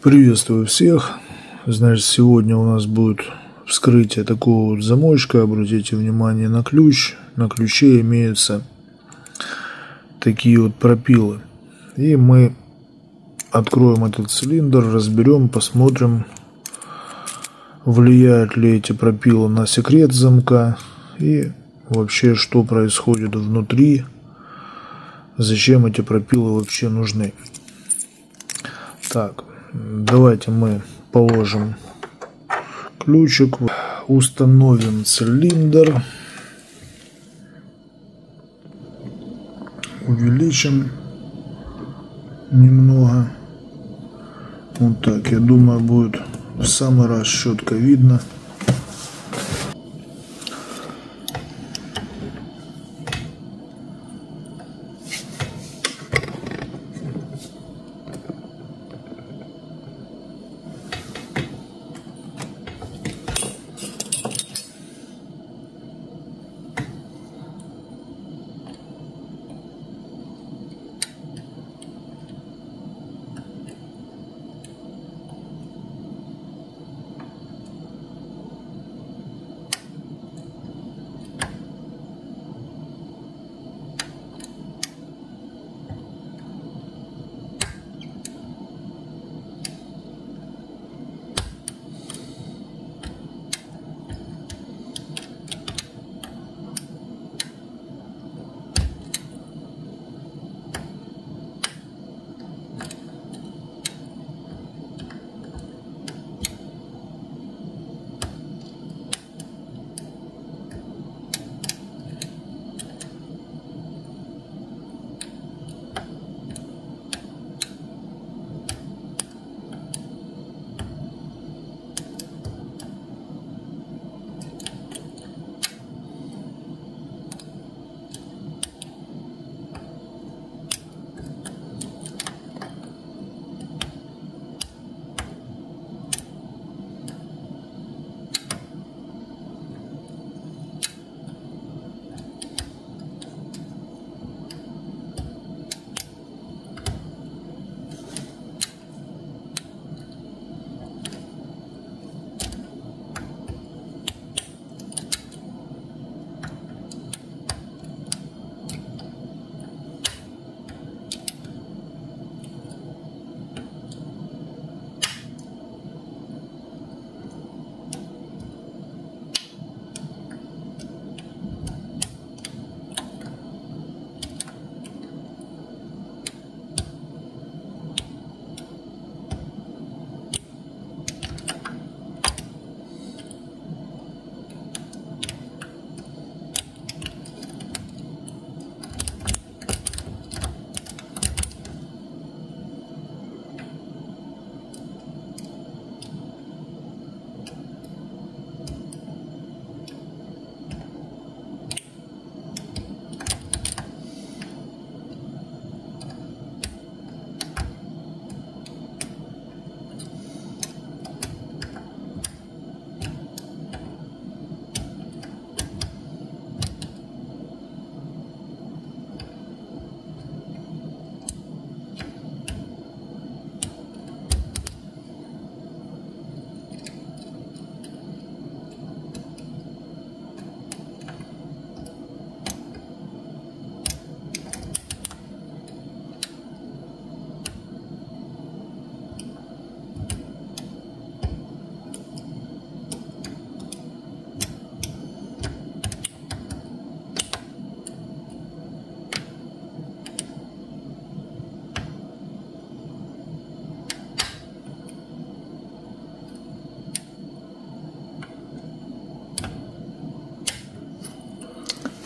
Приветствую всех. Значит, сегодня у нас будет вскрытие такого вот замочка. Обратите внимание на ключ. На ключе имеются такие вот пропилы. И мы откроем этот цилиндр, разберем, посмотрим, влияют ли эти пропилы на секрет замка и вообще что происходит внутри, зачем эти пропилы вообще нужны. Так, давайте мы положим ключик, установим цилиндр, увеличим немного. Вот так, я думаю, будет в самый раз четко видно.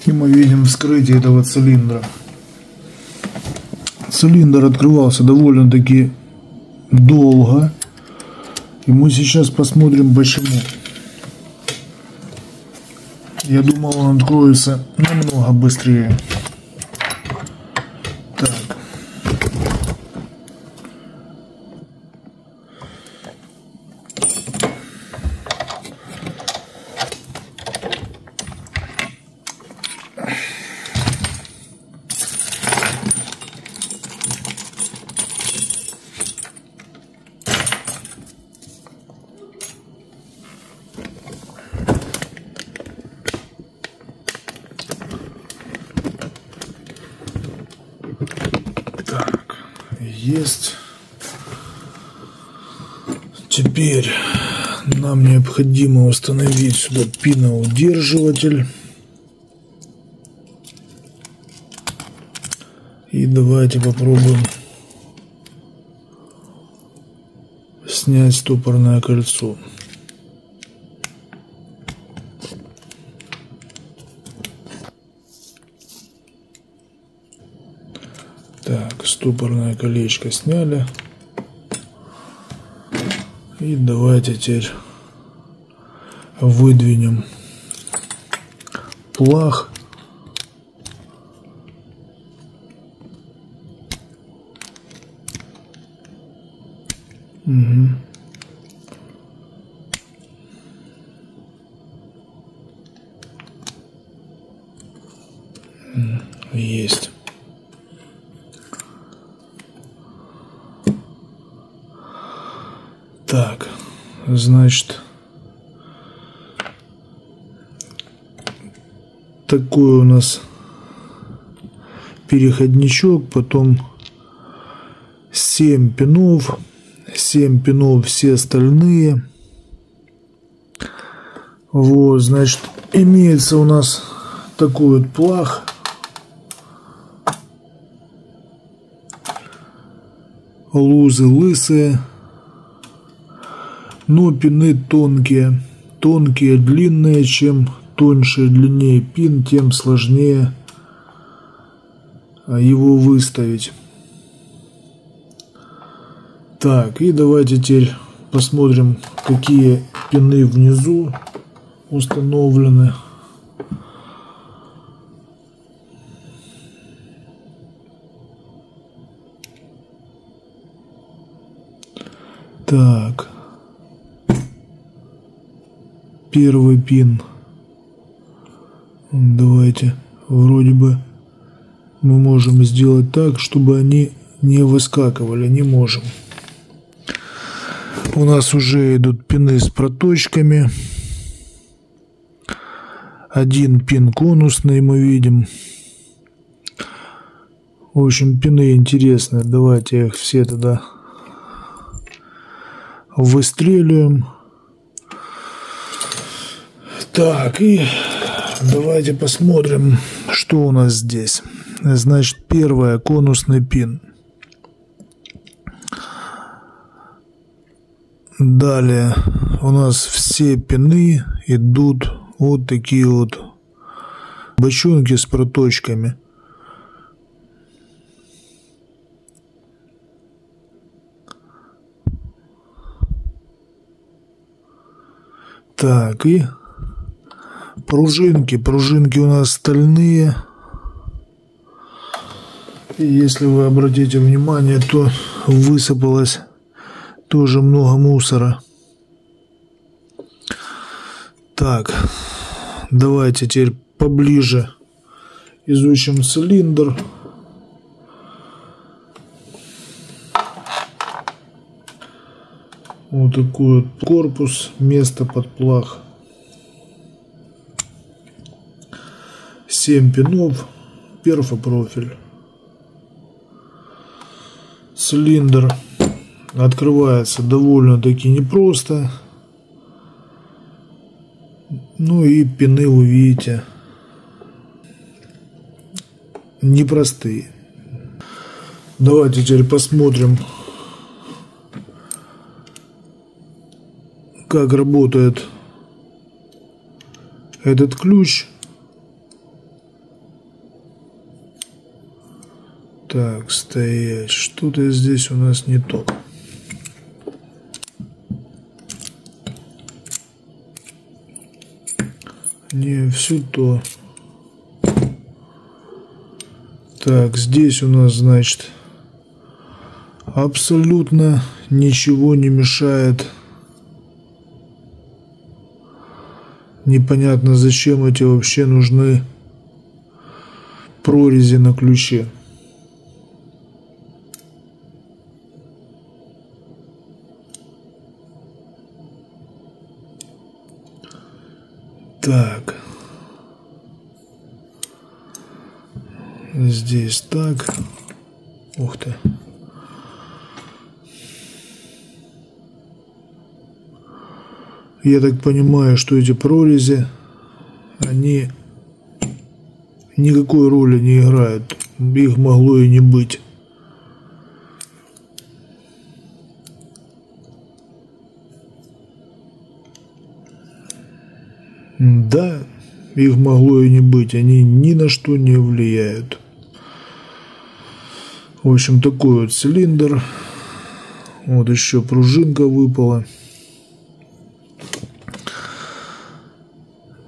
И мы видим вскрытие этого цилиндра. Цилиндр открывался довольно-таки долго. И мы сейчас посмотрим почему. Я думал он откроется намного быстрее. Есть. Теперь нам необходимо установить сюда пиноудерживатель. И давайте попробуем снять стопорное кольцо. Так, стопорное колечко сняли. И давайте теперь выдвинем плах. Угу. Есть. Так, значит, такой у нас переходничок, потом 7 пинов, 7 пинов все остальные. Вот, значит, имеется у нас такой вот плах. Лузы лысые но пины тонкие. Тонкие, длинные, чем тоньше длиннее пин, тем сложнее а, его выставить. Так, и давайте теперь посмотрим, какие пины внизу установлены. Так первый пин. Давайте, вроде бы мы можем сделать так, чтобы они не выскакивали, не можем. У нас уже идут пины с проточками. Один пин конусный мы видим. В общем, пины интересные. Давайте их все тогда выстреливаем. Так, и давайте посмотрим, что у нас здесь. Значит, первое, конусный пин. Далее у нас все пины идут вот такие вот бочонки с проточками. Так, и Пружинки. Пружинки у нас стальные. И если вы обратите внимание, то высыпалось тоже много мусора. Так, давайте теперь поближе изучим цилиндр. Вот такой вот корпус, место под плах. 7 пинов, перфопрофиль. Цилиндр открывается довольно-таки непросто. Ну и пины вы видите непростые. Давайте теперь посмотрим, как работает этот ключ. Так, стоять. Что-то здесь у нас не то. Не все то. Так, здесь у нас, значит, абсолютно ничего не мешает. Непонятно, зачем эти вообще нужны прорези на ключе. Так. Здесь так. Ух ты. Я так понимаю, что эти прорези, они никакой роли не играют. Их могло и не быть. Да, их могло и не быть. Они ни на что не влияют. В общем, такой вот цилиндр. Вот еще пружинка выпала.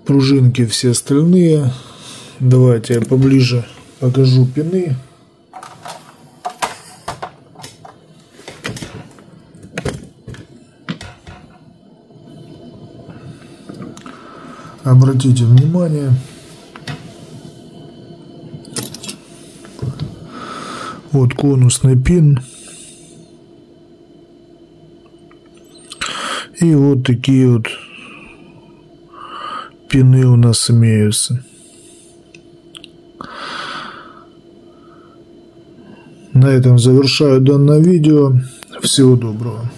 Пружинки все остальные. Давайте я поближе покажу пины. Обратите внимание. Вот конусный пин. И вот такие вот пины у нас имеются. На этом завершаю данное видео. Всего доброго.